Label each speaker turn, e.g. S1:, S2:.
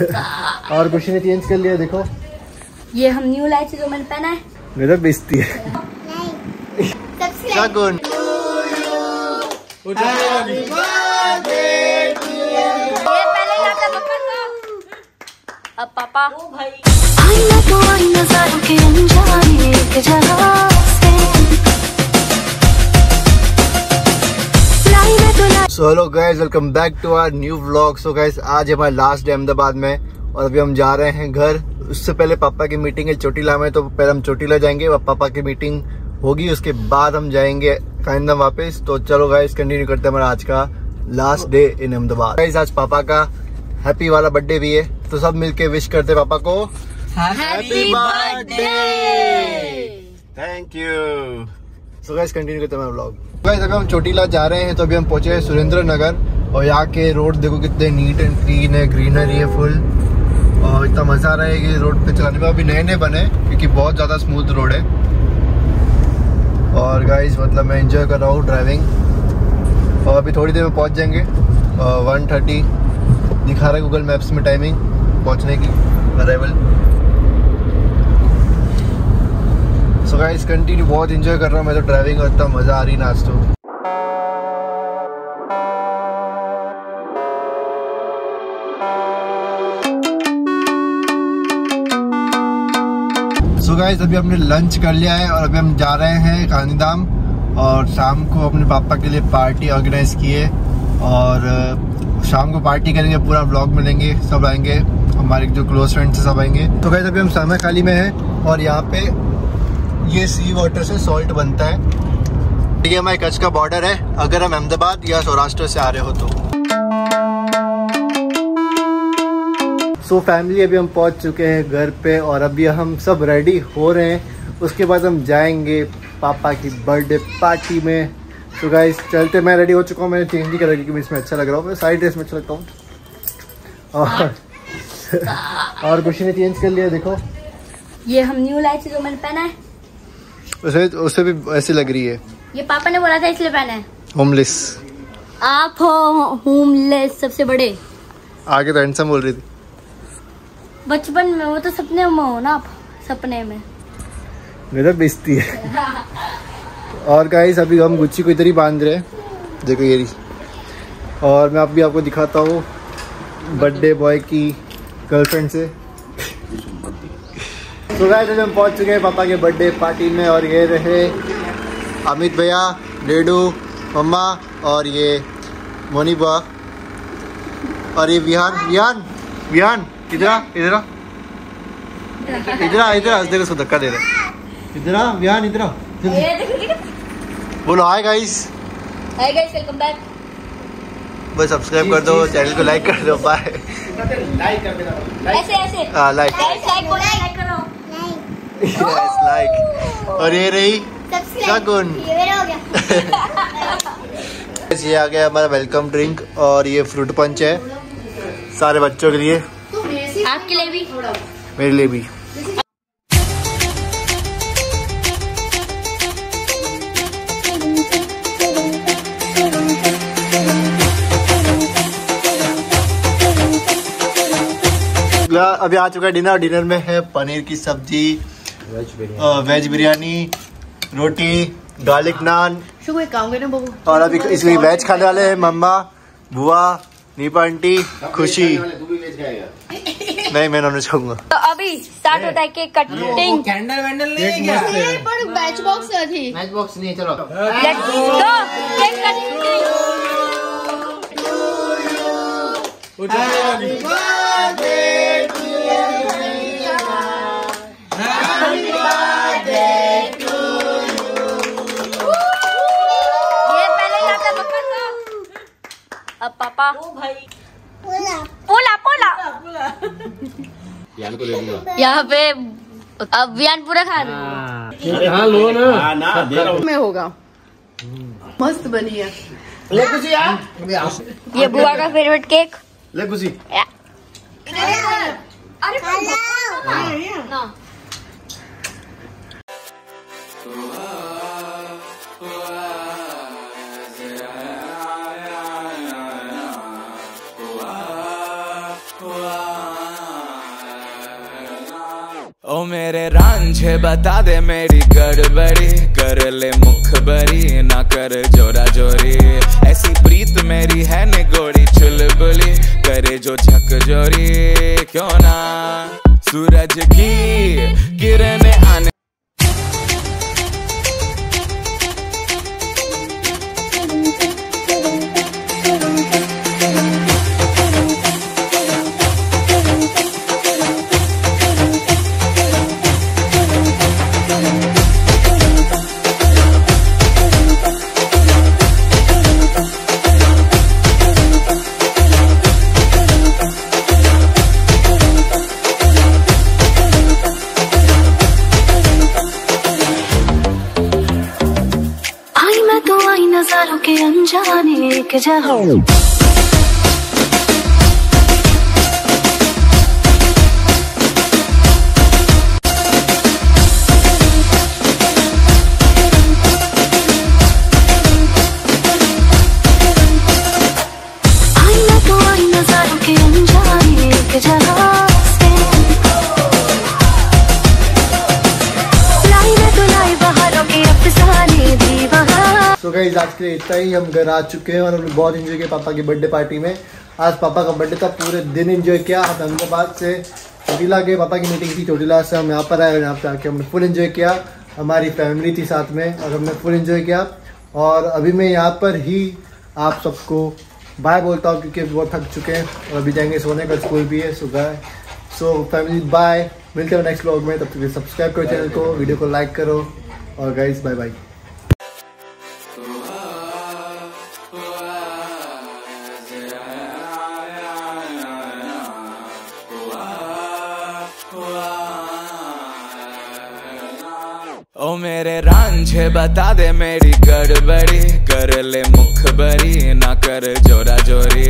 S1: और कुछ ने चेंज कर लिया देखो।
S2: ये हम न्यू लाइट जो मैंने पहना है।
S1: मेरा बेइज्जती है।
S2: को अब पापा।
S3: आईना तो आई नजारों के अनजाने एक जहाँ से
S1: hello guys welcome back to our new vlog so guys आज हमारा लास्ट डे अहमदाबाद में और अभी हम जा रहे हैं घर। उससे पहले पापा की मीटिंग है चोटीला में तो पहले हम चोटीला जाएँगे और पापा की मीटिंग होगी। उसके बाद हम जाएँगे काइंदा वापस। तो चलो गाइज़ कंटिन्यू करते हैं हमारा आज का last day in Ahmedabad. Guys आज पापा का हैप्पी वाला बर्थडे भी है। तो सब मिलके विश करते हैं पापा को। Happy birthday thank you so guys continue करते हैं व्लॉग गाइस अभी हम चोटीला जा रहे हैं तो अभी हम पहुँचे हैं सुरेंद्र नगर और यहाँ के रोड देखो कितने नीट एंड क्लीन है ग्रीनरी है फुल और इतना मज़ा आ रहा है कि रोड पे चलाने में अभी नए नए बने क्योंकि बहुत ज़्यादा स्मूथ रोड है. और गाइस मतलब मैं इंजॉय कर रहा हूँ ड्राइविंग और अभी थोड़ी देर में पहुँच जाएँगे वन थर्टी दिखा रहा है गूगल मैप्स में टाइमिंग पहुँचने की अराइवल सो गाइस कंटिन्यू बहुत एंजॉय कर रहा हूँ मैं तो ड्राइविंग और इतना मज़ा आ रही ना आज तो। सो गाइस अभी हमने लंच कर लिया है और अभी हम जा रहे हैं गांधीधाम और शाम को अपने पापा के लिए पार्टी ऑर्गेनाइज की है और शाम को पार्टी करेंगे, पूरा ब्लॉग मिलेंगे, सब आएँगे, हमारे जो क्लोज फ्रेंड्स सब आएँगे। तो गाइस अभी हम सामा खाली में हैं और यहाँ पे ये सी वाटर से सॉल्ट बनता है। ये हमारे कच्छ का बॉर्डर है। अगर हम अहमदाबाद या सौराष्ट्र से आ रहे हो तो। सो so फैमिली अभी हम पहुँच चुके हैं घर पे और अभी हम सब रेडी हो रहे हैं। उसके बाद हम जाएँगे पापा की बर्थडे पार्टी में। तो गाइस चलते मैं रेडी हो चुका हूँ। मैंने चेंज ही करा क्योंकि मैं इसमें अच्छा लग रहा हूँ मैं सारी ड्रेस में अच्छा लगता हूँ। और और खुशी ने चेंज कर लिया देखो।
S2: ये हम न्यू लाइट जो मैंने पहना है।
S1: उसे उसे भी ऐसी लग रही है।
S2: ये पापा ने बोला था इसलिए पहना है
S1: होमलेस
S2: आप हो होमलेस सबसे बड़े।
S1: आगे तो हैंडसम बोल रही थी।
S2: बचपन में वो तो सपने में हो ना आप सपने में।
S1: मेरा बेइज्जती है। और गाइस अभी हम गुच्ची को इधर ही बाँध रहे हैं। देखो ये रही। और मैं अभी आपको दिखाता हूँ। बर्थडे बॉय की गर्लफ्रेंड से। तो गाइस अभी हम पहुँच चुके हैं पापा के बर्थडे पार्टी में और ये रहे अमित भैया लेडू मम्मा और ये मोनी बुआ। और ये विहान विहान विहान इधर इधर आ। इधर इधर आ देखो उसको धक्का दे रहे। इधर विहान इधर बोलो hi guys
S2: hi guys welcome back
S1: बस सब्सक्राइब कर दो चैनल को लाइक कर दो बाय लाइक कर देना
S2: ऐसे ऐसे।
S1: हाँ लाइक
S2: लाइक करो लाइक करो।
S1: यस लाइक और ये रही शगुन. ये आ गया हमारा वेलकम ड्रिंक और ये फ्रूट पंच है सारे बच्चों के लिए।
S2: आपके लिए भी?
S1: मेरे लिए भी। अभी आ चुका है डिनर डिनर में है पनीर की सब्ज़ी। वेज बिरयानी। रोटी गार्लिक नान।
S2: ना
S1: और अभी इसमें वेज खाने वाले हैं मम्मा बुआ नीपा आंटी खुशी। नहीं मैं नॉनवेज खाऊँगा।
S2: तो अभी स्टार्ट होता है केक कटिंग
S4: कैंडल वैंडल नहीं है क्या?
S2: पर बैच बॉक्स थी
S4: मैच बॉक्स नहीं चलो।
S2: लेट्स गो केक कटिंग ये पोला पोला यहाँ पे अब वियान पूरा खा रहे
S4: हाँ। लो ना।
S5: में होगा। मस्त बनी है।
S4: ले कुछ यार
S2: ये बुआ का फेवरेट केक।
S1: ले खुशी।
S2: अरे ना।
S6: मेरे रांझे, बता दे मेरी गड़बड़ी। कर ले मुखबरी, ना कर जोरा जोरी। ऐसी प्रीत मेरी
S3: नजारों के अनजाने के जहाँ मैं तो लाई तो लाई बहारों के अफसाने भी वहाँ
S1: तो गाइज़ आज के लिए इतना ही। हम घर आ चुके हैं और हमने बहुत इंजॉय किया पापा की बर्थडे पार्टी में। आज पापा का बर्थडे था, पूरे दिन इंजॉय किया। हम अहमदाबाद से चोटीला गए। पापा की मीटिंग थी चोटीला से। हम यहाँ पर आए और यहाँ पर आके हमने फुल इंजॉय किया। हमारी फैमिली थी साथ में और हमने फुल इंजॉय किया। और अभी मैं यहाँ पर ही आप सबको बाय बोलता हूँ क्योंकि बहुत थक चुके हैं और अभी जाएँगे सोने का स्कूल भी है। सुबह सो फैमिली बाय मिलते हैं नेक्स्ट ब्लॉग में। तब तक सब्सक्राइब करो चैनल को वीडियो को लाइक करो। और गाइज़ बाय बाय
S6: मेरे रांझे बता दे मेरी गड़बड़ी। कर ले मुखबरी ना कर जोरा जोरी।